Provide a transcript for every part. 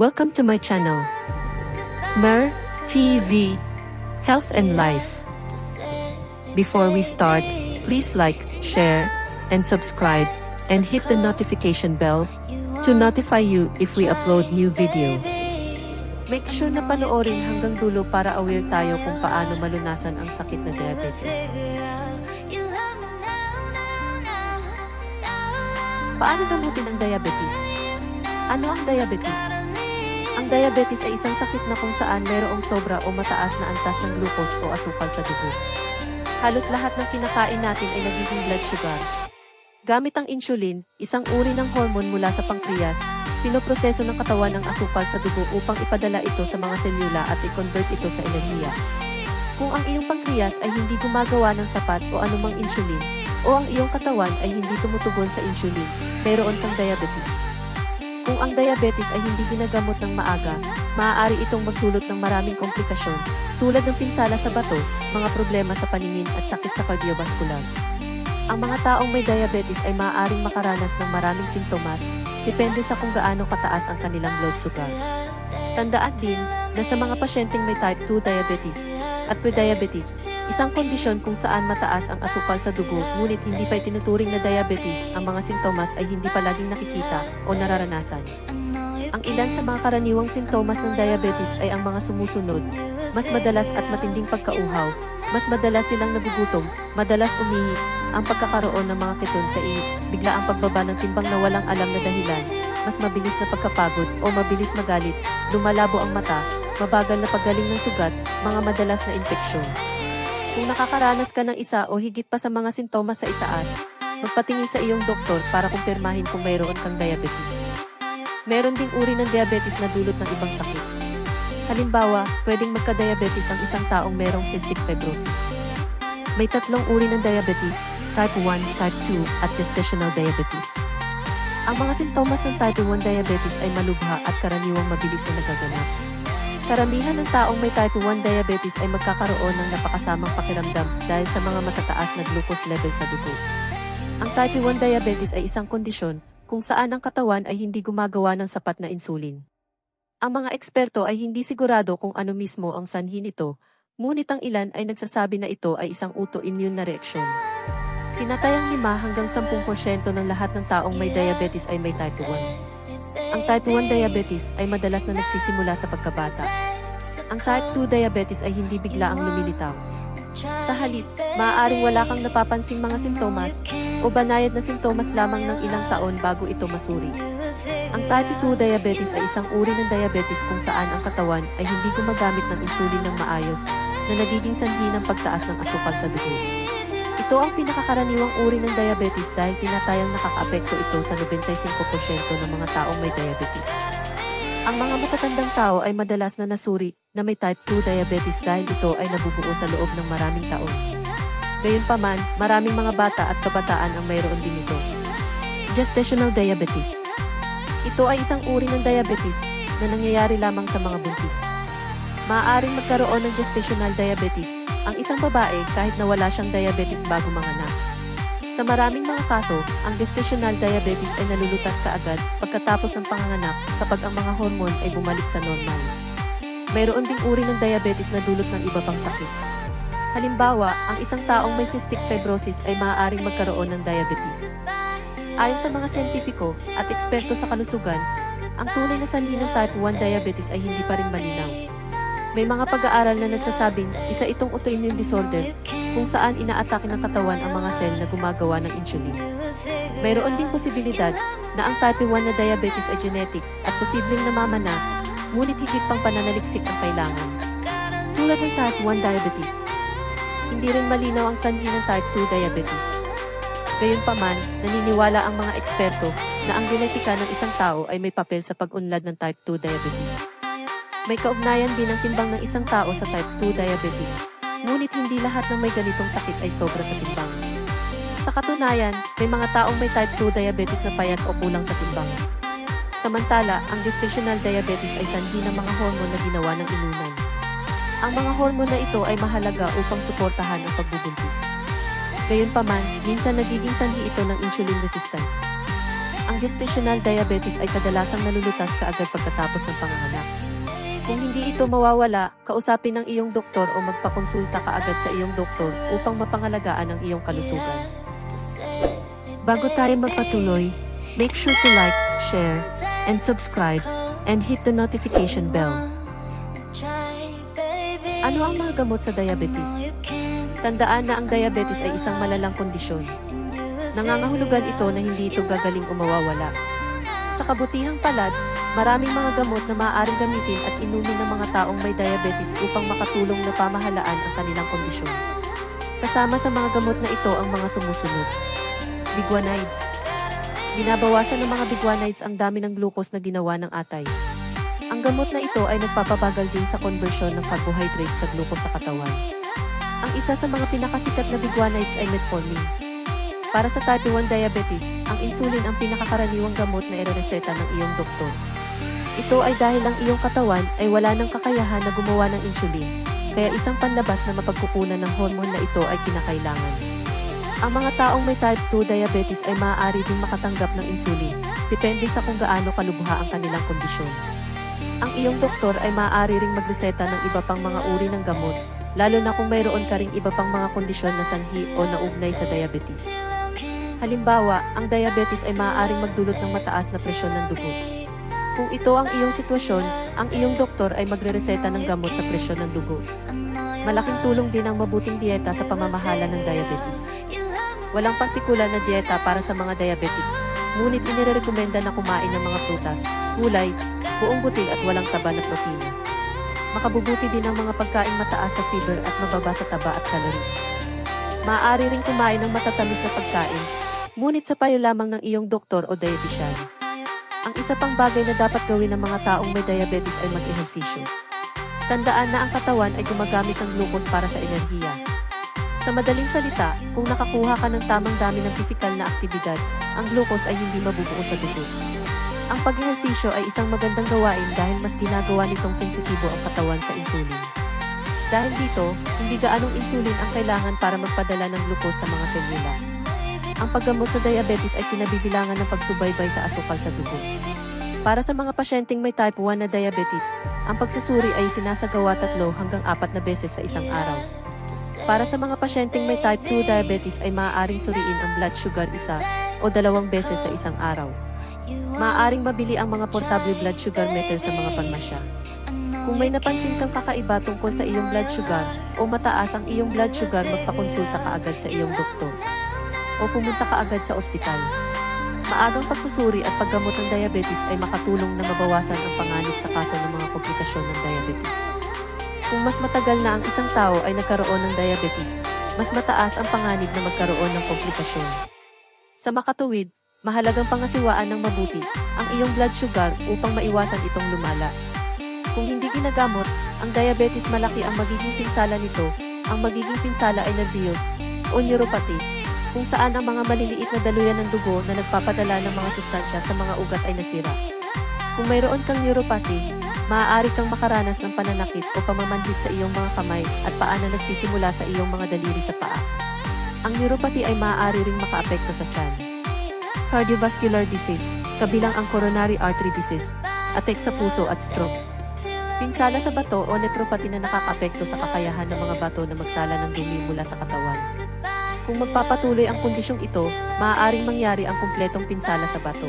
Welcome to my channel. Mer TV Health and Life. Before we start, please like, share, and subscribe, and hit the notification bell to notify you if we upload new video. Make sure na panoorin hanggang dulo para aware tayo kung paano malunasan ang sakit na diabetes. Paano gamutin ang diabetes? Ano ang diabetes? Ang diabetes ay isang sakit na kung saan mayroong sobra o mataas na antas ng glucose o asukal sa dugo. Halos lahat ng kinakain natin ay nagiging blood sugar. Gamit ang insulin, isang uri ng hormone mula sa pancreas, pinoproseso ng katawan ang asukal sa dugo upang ipadala ito sa mga selula at i-convert ito sa enerhiya. Kung ang iyong pancreas ay hindi gumagawa ng sapat o anumang insulin, o ang iyong katawan ay hindi tumutugon sa insulin, mayroon kang diabetes. Kung ang diabetes ay hindi ginagamot ng maaga, maaari itong magdulot ng maraming komplikasyon, tulad ng pinsala sa bato, mga problema sa paningin at sakit sa cardiovascular. Ang mga taong may diabetes ay maaaring makaranas ng maraming sintomas, depende sa kung gaano kataas ang kanilang blood sugar. Tandaan din na sa mga pasyenteng may type 2 diabetes at prediabetes, isang kondisyon kung saan mataas ang asukal sa dugo ngunit hindi pa itinuturing na diabetes, ang mga sintomas ay hindi palaging nakikita o nararanasan. Ang ilan sa mga karaniwang sintomas ng diabetes ay ang mga sumusunod, mas madalas at matinding pagkauhaw, mas madalas silang nagugutom, madalas umihi, ang pagkakaroon ng mga keton sa init, bigla ang pagbaba ng timbang na walang alam na dahilan, mas mabilis na pagkapagod o mabilis magalit, lumalabo ang mata, mabagal na paggaling ng sugat, mga madalas na infeksyon. Kung nakakaranas ka ng isa o higit pa sa mga sintomas sa itaas, magpatingin sa iyong doktor para kumpirmahin kung mayroon kang diabetes. Meron ding uri ng diabetes na dulot ng ibang sakit. Halimbawa, pwedeng magka-diabetes ang isang taong mayroong cystic fibrosis. May tatlong uri ng diabetes, type 1, type 2, at gestational diabetes. Ang mga sintomas ng type 1 diabetes ay malubha at karaniwang mabilis na nagaganap. Karamihan ng taong may type 1 diabetes ay magkakaroon ng napakasamang pakiramdam dahil sa mga matataas na glucose level sa dugo. Ang type 1 diabetes ay isang kondisyon kung saan ang katawan ay hindi gumagawa ng sapat na insulin. Ang mga eksperto ay hindi sigurado kung ano mismo ang sanhi nito, ngunit ang ilan ay nagsasabi na ito ay isang autoimmune na reaksyon. Tinatayang 5 hanggang 10% ng lahat ng taong may diabetes ay may type 1. Ang type 1 diabetes ay madalas na nagsisimula sa pagkabata. Ang type 2 diabetes ay hindi bigla ang lumilitaw. Sa halip, maaaring wala kang napapansing mga sintomas o banayad na sintomas lamang ng ilang taon bago ito masuri. Ang type 2 diabetes ay isang uri ng diabetes kung saan ang katawan ay hindi gumagamit ng insulin ng maayos na nagiging sanhi ng pagtaas ng asukal sa dugo. Ito ang pinakakaraniwang uri ng diabetes dahil tinatayang nakakaapekto ito sa 95% ng mga taong may diabetes. Ang mga matatandang tao ay madalas na nasuri na may type 2 diabetes dahil ito ay nabubuo sa loob ng maraming taon. Gayunpaman, maraming mga bata at kabataan ang mayroon din ito. Gestational diabetes. Ito ay isang uri ng diabetes na nangyayari lamang sa mga buntis. Maaaring magkaroon ng gestational diabetes ang isang babae kahit na wala siyang diabetes bago manganak. Sa maraming mga kaso, ang gestational diabetes ay nalulutas kaagad pagkatapos ng panganganak kapag ang mga hormone ay bumalik sa normal. Mayroon ding uri ng diabetes na dulot ng iba pang sakit. Halimbawa, ang isang taong may cystic fibrosis ay maaaring magkaroon ng diabetes. Ayon sa mga siyentipiko at eksperto sa kalusugan, ang tunay na sanhi ng type 1 diabetes ay hindi pa rin malinaw. May mga pag-aaral na nagsasabing isa itong autoimmune disorder kung saan inaatake ng katawan ang mga sel na gumagawa ng insulin. Mayroon ding posibilidad na ang type 1 na diabetes ay genetic at posibleng namamana, ngunit higit pang pananaliksik ang kailangan. Tulad ng type 1 diabetes, hindi rin malinaw ang sanhi ng type 2 diabetes. Gayunpaman, naniniwala ang mga eksperto na ang genetika ng isang tao ay may papel sa pag-unlad ng type 2 diabetes. May kaugnayan din ang timbang ng isang tao sa type 2 diabetes, ngunit hindi lahat ng may ganitong sakit ay sobra sa timbang. Sa katunayan, may mga taong may type 2 diabetes na payat o kulang sa timbang. Samantala, ang gestational diabetes ay sanhi ng mga hormone na ginawa ng inunan. Ang mga hormone na ito ay mahalaga upang suportahan ang pagbubuntis. Gayunpaman, minsan nagiging sanhi ito ng insulin resistance. Ang gestational diabetes ay kadalasang nalulutas kaagad pagkatapos ng panganganak. Kung hindi ito mawawala, kausapin ng iyong doktor o magpakonsulta kaagad sa iyong doktor upang mapangalagaan ang iyong kalusugan. Bago tayo magpatuloy, make sure to like, share, and subscribe, and hit the notification bell. Ano ang mga gamot sa diabetes? Tandaan na ang diabetes ay isang malalang kondisyon. Nangangahulugan ito na hindi ito gagaling o mawawala. Sa kabutihang palad, maraming mga gamot na maaaring gamitin at inumin ng mga taong may diabetes upang makatulong na pamahalaan ang kanilang kondisyon. Kasama sa mga gamot na ito ang mga sumusunod. Biguanides. Binabawasan ng mga biguanides ang dami ng glucose na ginawa ng atay. Ang gamot na ito ay nagpapabagal din sa conversion ng carbohydrate sa glucose sa katawan. Ang isa sa mga pinakasikat na biguanides ay metformin. Para sa type 1 diabetes, ang insulin ang pinakakaraniwang gamot na irereseta ng iyong doktor. Ito ay dahil ang iyong katawan ay wala ng kakayahan na gumawa ng insulin, kaya isang panlabas na mapagkukunan ng hormone na ito ay kinakailangan. Ang mga taong may type 2 diabetes ay maaari din makatanggap ng insulin, depende sa kung gaano kalubha ang kanilang kondisyon. Ang iyong doktor ay maaari ring magreseta ng iba pang mga uri ng gamot, lalo na kung mayroon ka ring iba pang mga kondisyon na sanhi o naugnay sa diabetes. Halimbawa, ang diabetes ay maaaring magdulot ng mataas na presyon ng dugo. Kung ito ang iyong sitwasyon, ang iyong doktor ay magrereseta ng gamot sa presyon ng dugo. Malaking tulong din ang mabuting dieta sa pamamahala ng diabetes. Walang partikular na dieta para sa mga diabetic, ngunit inirekomenda na kumain ng mga prutas, gulay, buong butil at walang taba na protina. Makabubuti din ang mga pagkain mataas sa fiber at mababa sa taba at calories. Maaari ring kumain ng matatamis na pagkain, ngunit sa payo lamang ng iyong doktor o dietitian. Ang isa pang bagay na dapat gawin ng mga taong may diabetes ay mag-ehersisyo. Tandaan na ang katawan ay gumagamit ng glucose para sa enerhiya. Sa madaling salita, kung nakakuha ka ng tamang dami ng pisikal na aktibidad, ang glucose ay hindi mabubuo sa dugo. Ang pag-ehersisyo ay isang magandang gawain dahil mas ginagawa nitong sensitibo ang katawan sa insulin. Dahil dito, hindi gaanong insulin ang kailangan para magpadala ng glucose sa mga selula. Ang paggamot sa diabetes ay kinabibilangan ng pagsubaybay sa asukal sa dugo. Para sa mga pasyenteng may type 1 na diabetes, ang pagsusuri ay sinasagawa tatlo hanggang apat na beses sa isang araw. Para sa mga pasyenteng may type 2 diabetes ay maaaring suriin ang blood sugar isa o dalawang beses sa isang araw. Maaaring mabili ang mga portable blood sugar meter sa mga pharmacia. Kung may napansin kang kakaiba tungkol sa iyong blood sugar o mataas ang iyong blood sugar magpakonsulta ka agad sa iyong doktor o pumunta ka agad sa ospital. Maagang pagsusuri at paggamot ng diabetes ay makatulong na mabawasan ang panganib sa kaso ng mga komplikasyon ng diabetes. Kung mas matagal na ang isang tao ay nagkaroon ng diabetes, mas mataas ang panganib na magkaroon ng komplikasyon. Sa makatuwid, mahalagang pangasiwaan ng mabuti ang iyong blood sugar upang maiwasan itong lumala. Kung hindi ginagamot, ang diabetes malaki ang magiging pinsala nito, ang magiging pinsala ay nervyos o neuropathy, kung saan ang mga maliliit na daluyan ng dugo na nagpapadala ng mga sustansya sa mga ugat ay nasira. Kung mayroon kang neuropathy, maaari kang makaranas ng pananakit o pamamanhid sa iyong mga kamay at paa na nagsisimula sa iyong mga daliri sa paa. Ang neuropathy ay maaari ring makaapekto sa tiyan. Cardiovascular disease, kabilang ang coronary artery disease, attack sa puso at stroke. Pinsala sa bato o nephropathy na nakakaapekto sa kakayahan ng mga bato na magsala ng dumi mula sa katawan. Kung magpapatuloy ang kondisyong ito, maaaring mangyari ang kumpletong pinsala sa bato.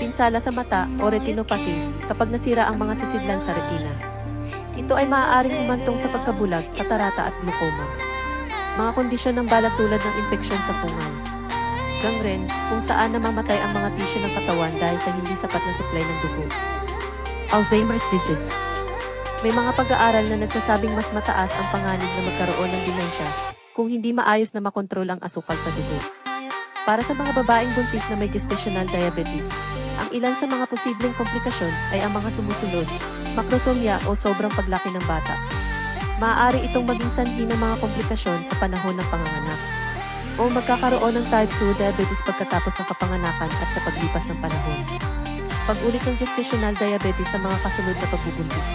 Pinsala sa mata o retinopathy kapag nasira ang mga sisidlan sa retina. Ito ay maaaring humantong sa pagkabulag, katarata at glaucoma. Mga kondisyon ng balat tulad ng impeksyon sa pungal. Gangren, kung saan namamatay ang mga tissue ng katawan dahil sa hindi sapat na supply ng dugo. Alzheimer's disease. May mga pag-aaral na nagsasabing mas mataas ang panganib na magkaroon ng demensya kung hindi maayos na makontrol ang asukal sa dugo. Para sa mga babaeng buntis na may gestational diabetes, ang ilan sa mga posibleng komplikasyon ay ang mga sumusunod, macrosomia o sobrang paglaki ng bata. Maaari itong maging sanhi ng mga komplikasyon sa panahon ng panganganak o magkakaroon ng type 2 diabetes pagkatapos ng kapanganakan at sa paglipas ng panahon. Pag-ulit ng gestational diabetes sa mga kasunod na pagbubuntis.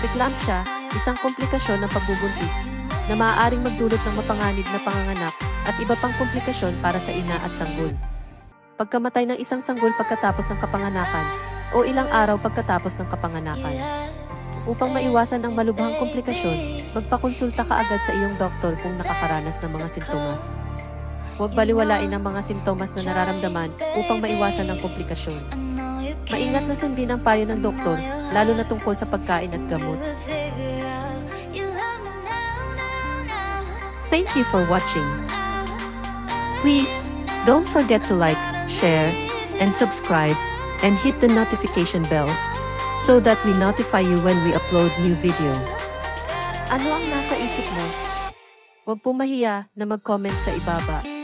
Preeclampsia, isang komplikasyon ng pagbubuntis na maaaring magdulot ng mapanganib na panganganak at iba pang komplikasyon para sa ina at sanggol. pagkamatay ng isang sanggol pagkatapos ng kapanganakan, o ilang araw pagkatapos ng kapanganakan. Upang maiwasan ang malubhang komplikasyon, magpakonsulta ka agad sa iyong doktor kung nakakaranas ng mga simptomas. Huwag baliwalain ang mga simptomas na nararamdaman upang maiwasan ang komplikasyon. Maingat na sundin ang payo ng doktor, lalo na tungkol sa pagkain at gamot. Thank you for watching. Please, don't forget to like, share, and subscribe, and hit the notification bell so that we notify you when we upload new video. Ano ang nasa isip mo? Huwag pumahiya na mag-comment sa ibaba.